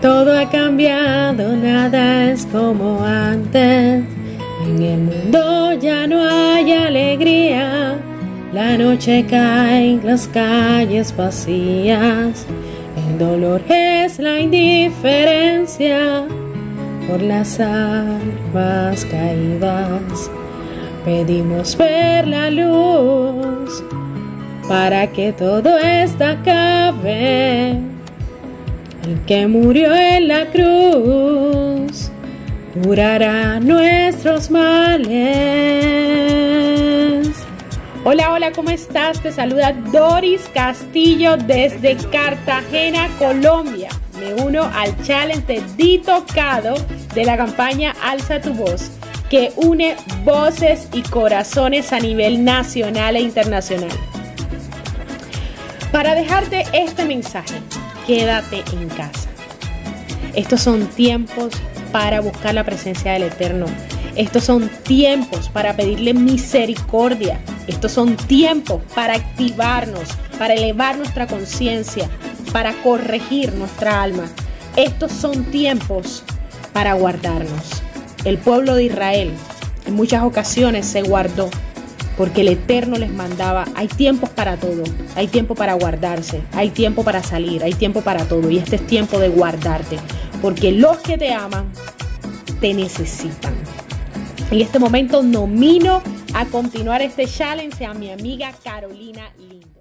Todo ha cambiado, nada es como antes. En el mundo ya no hay alegría. La noche cae, las calles vacías. El dolor es la indiferencia por las almas caídas. Pedimos ver la luz para que todo esto acabe. El que murió en la cruz curará nuestros males. Hola, hola, ¿cómo estás? Te saluda Doris Castillo desde Cartagena, Colombia. Me uno al challenge de Ditocado de la campaña Alza tu voz, que une voces y corazones a nivel nacional e internacional. Para dejarte este mensaje, quédate en casa. Estos son tiempos para buscar la presencia del Eterno. Estos son tiempos para pedirle misericordia. Estos son tiempos para activarnos, para elevar nuestra conciencia, para corregir nuestra alma. Estos son tiempos para guardarnos. El pueblo de Israel en muchas ocasiones se guardó porque el Eterno les mandaba, hay tiempos para todo, hay tiempo para guardarse, hay tiempo para salir, hay tiempo para todo y este es tiempo de guardarte, porque los que te aman te necesitan. En este momento nomino a continuar este challenge a mi amiga Carolina Lindo.